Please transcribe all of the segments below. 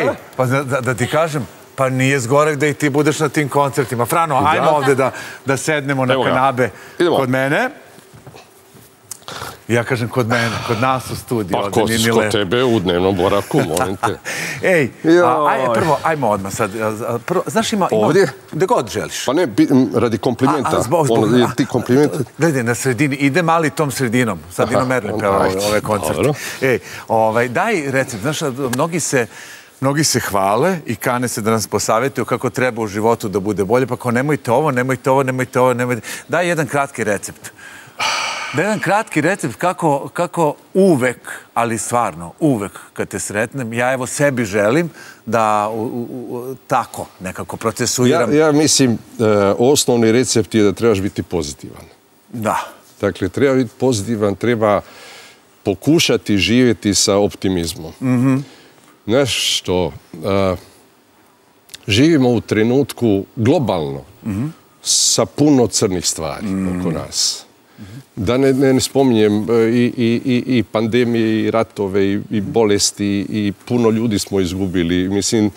Ej, pa da, da, ti kažem, pa nije zgorek da i ti budeš na tim koncertima. Frano, ajmo ovde da, da sednemo na kanabe kod mene. Ja kažem kod mene, kod nas u studiju. Pa ovde ko, nije ni ko lepo. tebe u dnevnom boraku, molim te. Ej, a, ajde prvo, ajmo odmah sad. Prvo, znaš ima... ima Ovdje? Gde god želiš. Pa ne, radi komplimenta. A, a, zbog, zbog, Ono, ti komplimenti... Gledaj, na sredini, ide mali tom sredinom. Sad Dino onda peva ove, koncerte. Ej, ovaj, daj recept. Znaš, mnogi se, mnogi se hvale i kane se da nas posavetuju kako treba u životu da bude bolje, pa kao nemojte ovo, nemojte ovo, nemojte ovo, nemojte... Daj jedan kratki recept. Daj jedan kratki recept kako, kako uvek, ali stvarno, uvek kad te sretnem, ja evo sebi želim da u, u, u, tako nekako Ja, procesuiram. ja mislim, e, osnovni recept je da trebaš biti pozitivan. Da. Dakle, treba biti pozitivan, treba pokušati živjeti sa optimizmom. Znaš što, a, živimo u trenutku globalno sa puno crnih stvari oko nas. Da ne, ne, ne spominjem e, i, i, i, i pandemije, i ratove, i, bolesti, i puno ljudi smo izgubili. Mislim,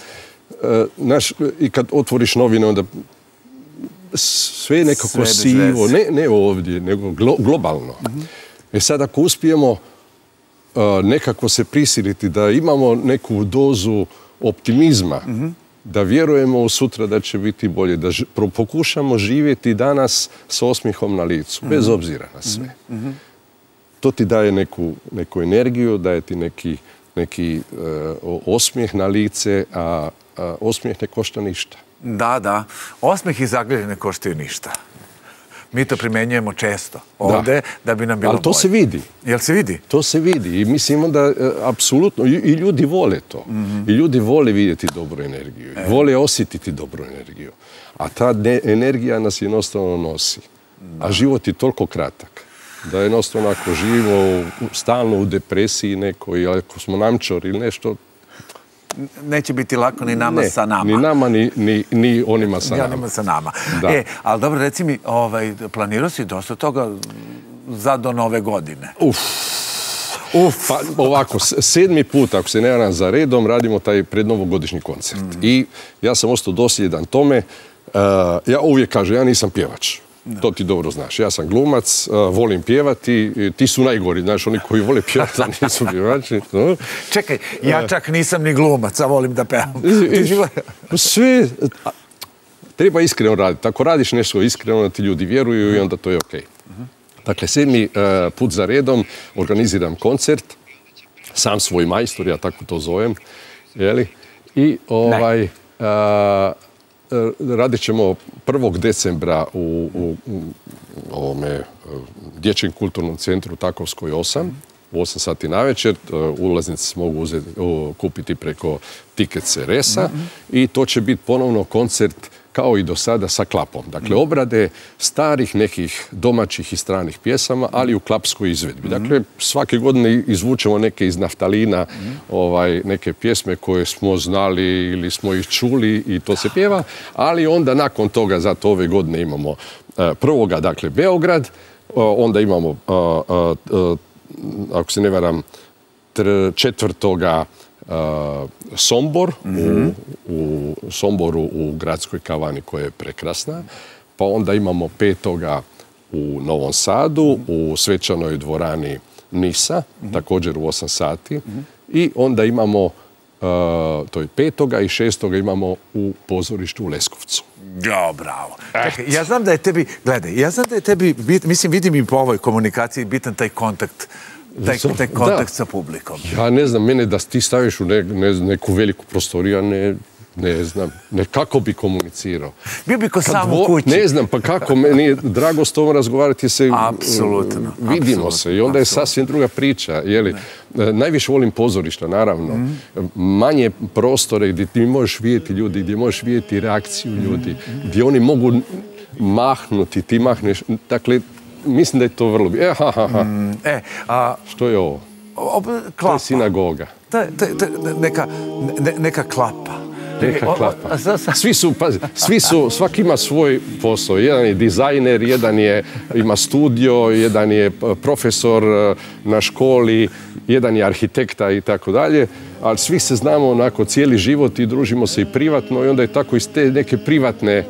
e, i kad otvoriš novine, onda sve je nekako Sve sivo, ne, ne ovdje, nego glo- globalno. E sad ako uspijemo nekako se prisiliti da imamo neku dozu optimizma, da vjerujemo u sutra da će biti bolje, da pro- pokušamo živjeti danas s osmihom na licu, bez obzira na sve. To ti daje neku, neku energiju, daje ti neki, neki uh, osmijeh na lice, a, a osmijeh ne košta ništa. Da, da. Osmeh i zagrlje ne koštaju ništa. Mi to primenjujemo često ovde da, bi nam bilo Ali to bolje. se vidi. Jel se vidi? To se vidi i mislim da e, apsolutno i, i ljudi vole to. I ljudi vole vidjeti dobru energiju. I vole osjetiti dobru energiju. A ta ne- energija nas jednostavno nosi. A život je toliko kratak. Da jednostavno ako živimo stalno u depresiji nekoj, ako smo namčori ili nešto, Neće biti lako ni nama ne, sa nama. ni nama, ni, ni, ni onima sa Ni nama. onima sa nama. Da. E, ali dobro, reci mi, ovaj, planirao si dosta toga za do nove godine. Uf. Uf. Pa ovako, sedmi put, ako se ne varam za redom, radimo taj prednovogodišnji koncert. I ja sam ostao dosljedan tome. Uh, ja uvijek kažem, ja nisam pjevač. To ti dobro znaš. Ja sam glumac, volim pjevati. Ti su najgori, znaš, oni koji vole pjevati, nisu pjevači. No. Čekaj, ja čak nisam ni glumac, a volim da pevam. Sve, treba iskreno raditi. Ako radiš nešto iskreno, ti ljudi vjeruju i onda to je ok. Dakle, sedmi e, put za redom organiziram koncert, sam svoj majstor, ja tako to zovem, jeli? I ovaj, e, radit ćemo 1. decembra u, u, u ovome e, Dječjem kulturnom centru Takovskoj 8, u 8 sati navečer. E, Ulaznice se mogu uzeti, kupiti preko Ticket Seresa i to će biti ponovno koncert kao i do sada sa klapom. Dakle, obrade starih nekih domaćih i stranih pjesama, ali u klapskoj izvedbi. Dakle, svake godine izvučemo neke iz naftalina, ovaj, neke pjesme koje smo znali ili smo ih čuli i to se pjeva, ali onda nakon toga, zato ove godine imamo eh, prvoga, dakle, Beograd, o, onda imamo, a, ako se ne varam, četvrtoga Sombor u, u Somboru u gradskoj kavani koja je prekrasna. Pa onda imamo petoga u Novom Sadu, u svečanoj dvorani Nisa, također u 8 sati. I onda imamo, a, to je petoga i šestoga imamo u pozorištu u Leskovcu. Ja, bravo. Čekaj, ja znam da je tebi, gledaj, ja znam da je tebi, bit, mislim, vidim i po ovoj komunikaciji bitan taj kontakt, taj, Za- taj kontakt da. sa publikom. Ja ne znam, mene da ti staviš u ne, neku veliku prostoriju, ja ne, ne znam, ne, kako bi komunicirao. Bio bi ko Kad sam u kući. Ne znam, pa kako, meni je drago s tom razgovarati se, Apsolutno, vidimo se i onda je sasvim druga priča. Je li? E, Najviše volim pozorišta, naravno. Mhm. Manje prostore gdje ti možeš vidjeti ljudi, gdje možeš vidjeti reakciju ljudi, gdje oni mogu mahnuti, ti mahneš. Dakle, mislim da je to vrlo... E, ha, ha, ha. E, a, Što je ovo? ob, To je klapa. sinagoga. Ta, ta, ta, neka, ne, neka klapa. Neka o- o- klapa. Svi su, pazi, svi su, svaki ima svoj posao. Jedan je dizajner, jedan je, ima studio, jedan je p- profesor e, na školi, jedan je arhitekta i tako dalje. ali svi se znamo onako cijeli život i družimo se i privatno i onda je tako iz te neke privatne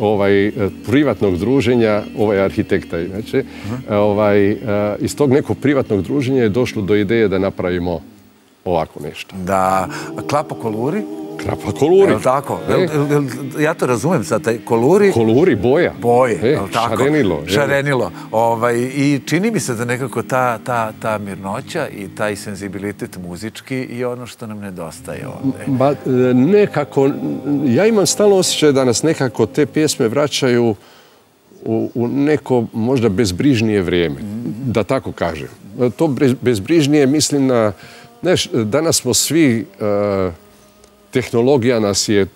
ovaj, privatnog druženja ovaj arhitekta. Znači, ovaj, iz tog nekog privatnog druženja je došlo do ideje da napravimo ovako nešto. Da, klapa koluri, Krapa koluri. Jel tako? E. Jel- jel- jel- ja to razumem sad, taj koluri, Koluri, boja. boje, E, jel tako? Šarenilo. Šarenilo. Ovaj, I čini mi se da nekako ta, ta, ta mirnoća i taj senzibilitet muzički je ono što nam nedostaje ovde. Ba, e, nekako, ja imam stalno osjećaj da nas nekako te pjesme vraćaju u, u neko možda bezbrižnije vrijeme, da tako kažem. To bez- bezbrižnije mislim na, znaš, danas smo svi, tehnologija nas je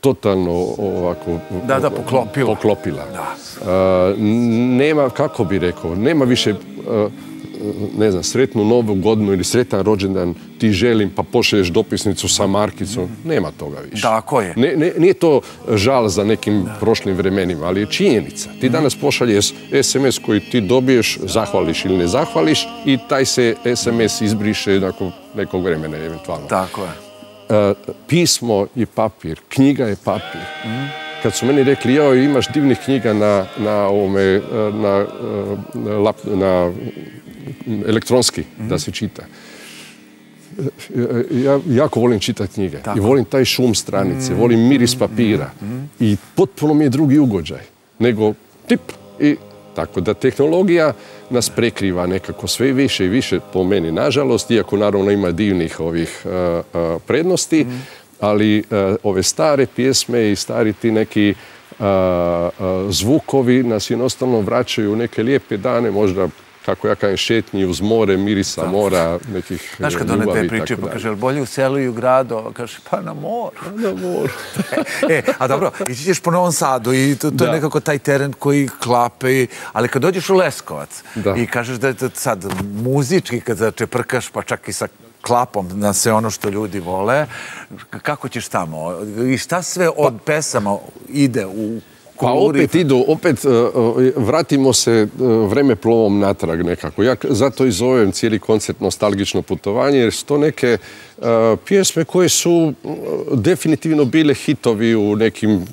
totalno ovako Da, da, poklopila. poklopila. Da. Nema, kako bi rekao, nema više ne znam, sretnu novu godinu ili sretan rođendan ti želim pa pošalješ dopisnicu sa markicom. Nema toga više. Tako je. Ne, ne- nije to žal za nekim prošlim vremenima, ali je činjenica. Ti danas pošalješ SMS koji ti dobiješ, zahvališ ili ne zahvališ i taj se SMS izbriše nakon nekog vremena eventualno. Tako je. E, pismo je papir, knjiga je papir. Kad su meni rekli, joj, imaš divnih knjiga na, na, ovome, e, na, e, na, mm, elektronski da se čita. Ja jako volim čitati knjige i volim taj šum stranice, volim miris papira. I potpuno mi je drugi ugođaj nego tip i tako da tehnologija nas prekriva nekako sve više i više po meni. Nažalost, iako naravno ima divnih ovih e, e, prednosti, ali e, ove stare pjesme i stari ti neki zvukovi nas jednostavno vraćaju u neke lijepe dane, možda kako ja kažem, šetnji uz more, mirisa mora, nekih Znaš kad e, one ljubavi te priče, pa kaže, bolje u selu i u gradu? Kaže, pa na moru. Na moru. e, a dobro, ići ćeš po Novom Sadu i to, to je nekako taj teren koji klape, ali kad dođeš u Leskovac Da. i kažeš da je sad muzički kad začeprkaš, pa čak i sa klapom na sve ono što ljudi vole, kako ćeš tamo? I šta sve od pesama ide u Pa opet idu, opet e, e, vratimo se e, vreme plovom natrag nekako. Ja zato i zovem cijeli koncert nostalgično putovanje, jer su to neke pjesme koje su definitivno bile hitovi u nekim,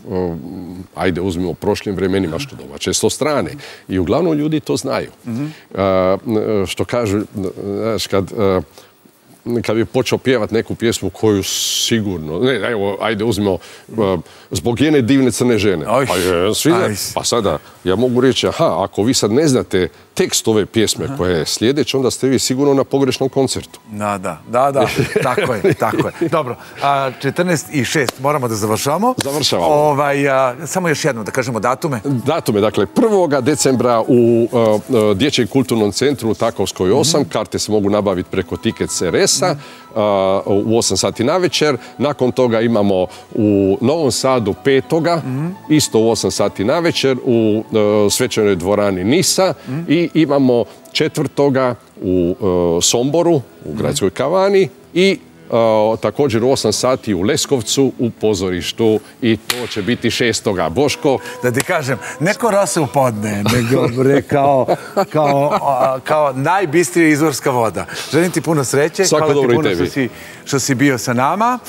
ajde uzmimo, prošlim vremenima što domaće sto strane. I uglavnom ljudi to znaju. E, što kažu, znaš, kad... e, kad bi počeo pjevat neku pjesmu koju sigurno, ne, evo, ajde uzmimo, uh, zbog jedne divne crne žene. Aj, Pa, je, svi zna- aj. pa sada, ja mogu reći, aha, ako vi sad ne znate tekst ove pjesme koja je sljedeća, onda ste vi sigurno na pogrešnom koncertu. Da, da, da, da, tako je, tako je. Dobro, a, 14 i 6 moramo da završavamo. Završavamo. Ovaj, a, samo još jednom da kažemo datume. Datume, dakle, 1. decembra u uh, uh, Dječjem kulturnom centru u Takovskoj 8. Karte se mogu nabaviti preko Ticket CRS-a u 8 sati na večer. Nakon toga imamo u Novom Sadu 5. isto u 8 sati na večer u uh, svečanoj dvorani Nisa i imamo četvrtoga u uh, Somboru, u gradskoj kavani i također u 8 sati u Leskovcu u pozorištu i to će biti šestoga. Boško, Da ti kažem, neko rose u podne, nego bre, kao, kao, kao najbistrija izvorska voda. Želim ti puno sreće. Svako Hvala ti dobro i puno tebi. što si, što si bio sa nama.